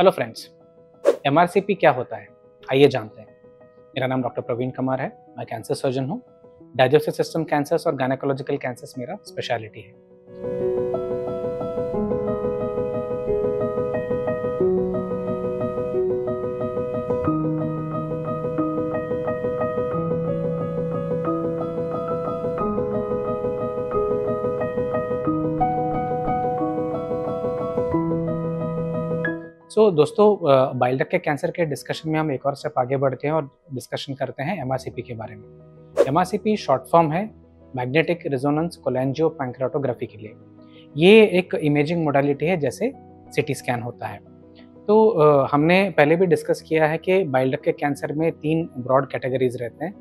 Hello friends MRCP क्या होता है? आइए जानते हैं। मेरा नाम डॉक्टर प्रवीण कुमार है। मैं कैंसर सर्जन हूँ। डाइजेस्टिव सिस्टम कैंसर्स और गायनेकोलॉजिकल कैंसर्स मेरा स्पेशलिटी है। सो so, दोस्तों बाइल डक्ट के कैंसर के डिस्कशन में हम एक और स्टेप आगे बढ़ते हैं और डिस्कशन करते हैं एमआरसीपी के बारे में। एमआरसीपी शॉर्ट फॉर्म है मैग्नेटिक रिजोनेंस कोलेंजियो पैंक्राटोग्राफी के लिए। ये एक इमेजिंग मोडालिटी है जैसे सिटी स्कैन होता है। तो हमने पहले भी डिस्कस किया है कि बाइल डक्ट के कैंसर में तीन ब्रॉड कैटेगरीज रहते हैं।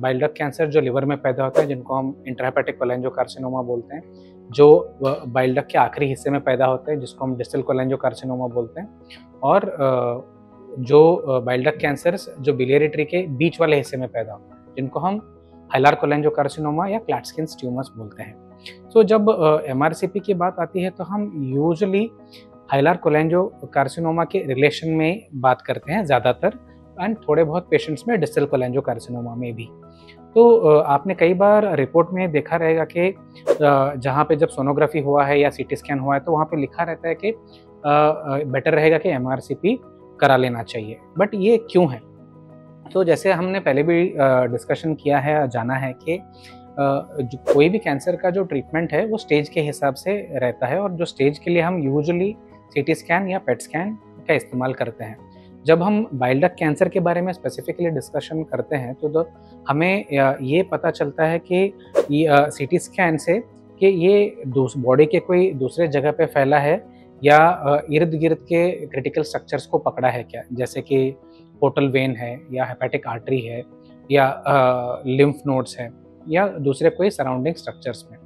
बाइल कैंसर जो लिवर में पैदा होता है जिनको हम इंट्रापेटिक कोलेंजो कार्सिनोमा बोलते हैं जो बाइल डक के आखिरी हिस्से में पैदा होते हैं जिसको हम डिस्टल कोलेंजो कार्सिनोमा बोलते हैं। और जो बाइल डक जो बिलियरी के बीच वाले हिस्से में पैदा होते हैं जिनको हम हाइलार कोलेंजो कार्सिनोमा या क्लैटस्किन ट्यूमर्स बोलते हैं। सो so, जब एमआरसीपी की बात आती है तो हम यूजली हाइलार कोलेंजो कार्सिनोमा के रिलेशन में बात करते हैं ज़्यादातर एंड थोड़े बहुत पेशेंट्स में डिस्टल कोलेंजो कार्सिनोमा में भी। तो आपने कई बार रिपोर्ट में देखा रहेगा कि जहाँ पे जब सोनोग्राफी हुआ है या सीटी स्कैन हुआ है तो वहाँ पे लिखा रहता है कि बेटर रहेगा कि एमआरसीपी करा लेना चाहिए। बट ये क्यों है? तो जैसे हमने पहले भी डिस्कशन किया है, जाना है कि कोई भी कैंसर का जो ट्रीटमेंट है, वो स्टेज के हिसाब से रहता है और जो स्टेज के लिए हम यूजली सी स्कैन या पेट स्कैन का इस्तेमाल करते हैं। जब हम बाइल्डक कैंसर के बारे में स्पेसिफिकली डिस्कशन करते हैं तो, तो हमें ये पता चलता है कि सी टी स्कैन से कि ये बॉडी के कोई दूसरे जगह पे फैला है या इर्द गिर्द के क्रिटिकल स्ट्रक्चर्स को पकड़ा है क्या? जैसे कि पोर्टल वेन है या हेपेटिक आर्टरी है या लिम्फ नोड्स है या दूसरे कोई सराउंडिंग स्ट्रक्चर्स में।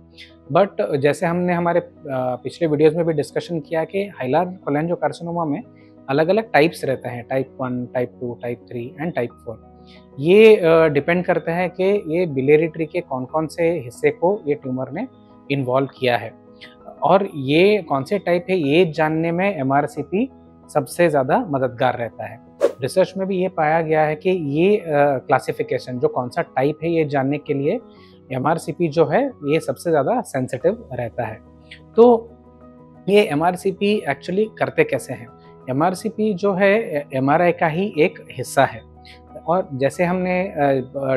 बट जैसे हमने हमारे पिछले वीडियोस में भी डिस्कशन किया कि हाइलार कोलेंजो कार्सिनोमा में अलग अलग टाइप्स रहते हैं type one type two type three and type four ये डिपेंड करता है कि ये बिलेरी ट्री के कौन कौन से हिस्से को ये ट्यूमर ने इन्वॉल्व किया है। और ये कौन से टाइप है, ये जानने में एमआरसीपी सबसे ज़्यादा मददगार रहता है। रिसर्च में भी ये पाया गया है कि ये क्लासिफिकेशन जो कौन सा टाइप है ये जानने के लिए एमआरसीपी जो है, ये सबसे ज़्यादा सेंसिटिव रहता है। तो ये एमआरसीपी एक्चुअली करते कैसे हैं? एमआरसीपी जो है एमआरआई का ही एक हिस्सा है। और जैसे हमने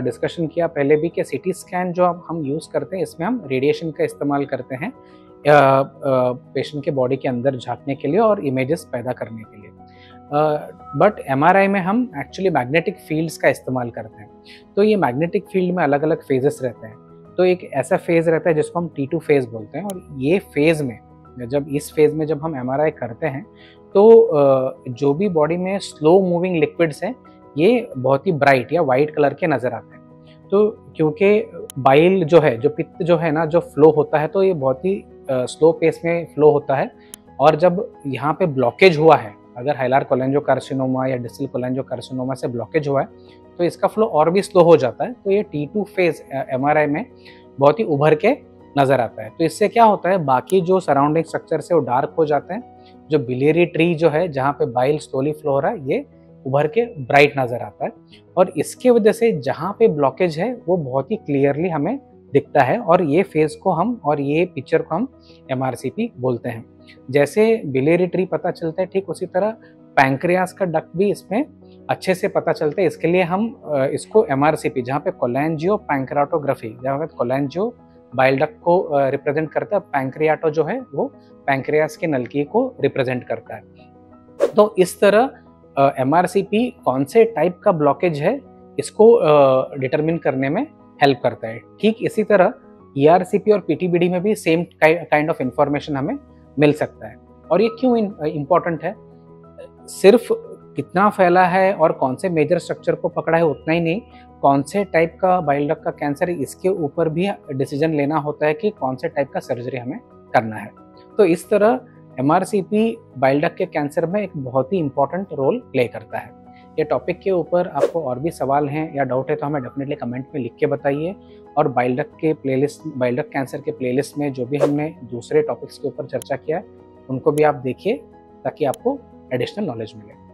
डिस्कशन किया पहले भी कि सिटी स्कैन जो हम यूज़ करते हैं, इसमें हम रेडिएशन का इस्तेमाल करते हैं पेशेंट के बॉडी के अंदर झांकने के लिए और इमेजेस पैदा करने के लिए। बट एमआरआई में हम एक्चुअली मैग्नेटिक फील्ड्स का इस्तेमाल करते हैं। तो ये मैग्नेटिक फ़ील्ड में अलग अलग फेजेस रहते हैं। तो एक ऐसा फ़ेज़ रहता है जिसको हम टी टू फ़ेज़ बोलते हैं और ये फ़ेज़ में, जब इस फ़ेज़ में जब हम एमआरआई करते हैं तो जो भी बॉडी में स्लो मूविंग लिक्विड्स हैं, ये बहुत ही ब्राइट या वाइट कलर के नज़र आते हैं। तो क्योंकि बाइल जो है, जो पित्त जो है ना, जो फ्लो होता है तो ये बहुत ही स्लो पेस में फ्लो होता है। और जब यहाँ पे ब्लॉकेज हुआ है, अगर हाइलार कोलेंजो कार्सिनोमा या डिसल कोलेंजो कार्सिनोमा से ब्लॉकेज हुआ है तो इसका फ्लो और भी स्लो हो जाता है तो ये टी टू फ़ेज़ एमआरआई में बहुत ही उभर के नज़र आता है। तो इससे क्या होता है, बाकी जो सराउंडिंग स्ट्रक्चर से वो डार्क हो जाते हैं जो बिलेरी ट्री जो है, जहाँ पे बाइल स्लोली फ्लो हो रहा है, ये उभर के ब्राइट नज़र आता है। और इसके वजह से जहाँ पे ब्लॉकेज है, वो बहुत ही क्लियरली हमें दिखता है और ये फ़ेज़ को हम और ये पिक्चर को हम एमआरसीपी बोलते हैं। जैसे बिलेरी ट्री पता चलता है, ठीक उसी तरह पैंक्रियास का डक्ट भी इसमें अच्छे से पता चलता है। इसके लिए हम इसको एम आर सी पी जहाँ पे कोलेंजियो पैंक्राटोग्राफी जहाँ पे कोलेंजियो बाइल डक को रिप्रेजेंट करता है, पैंक्रियाटो जो है, वो पैंक्रियास के नलकी को रिप्रेजेंट करता है। तो इस तरह एम कौन से टाइप का ब्लॉकेज है, इसको डिटरमिन करने में हेल्प करता है। ठीक इसी तरह ई e और पीटीबीडी में भी सेम काइंड ऑफ़ इंफॉर्मेशन हमें मिल सकता है। और ये क्यों इम्पोर्टेंट है? सिर्फ़ कितना फैला है और कौन से मेजर स्ट्रक्चर को पकड़ा है उतना ही नहीं, कौन से टाइप का बाइल डक का कैंसर है, इसके ऊपर भी डिसीज़न लेना होता है कि कौन से टाइप का सर्जरी हमें करना है। तो इस तरह M R C P bile duct के कैंसर में एक बहुत ही इंपॉर्टेंट रोल प्ले करता है। ये टॉपिक के ऊपर आपको और भी सवाल हैं या डाउट है तो हमें डेफिनेटली कमेंट में लिख के बताइए और बाइल डक के प्लेलिस्ट बाइल डक कैंसर के प्लेलिस्ट में जो भी हमने दूसरे टॉपिक्स के ऊपर चर्चा किया है, उनको भी आप देखिए ताकि आपको एडिशनल नॉलेज मिले।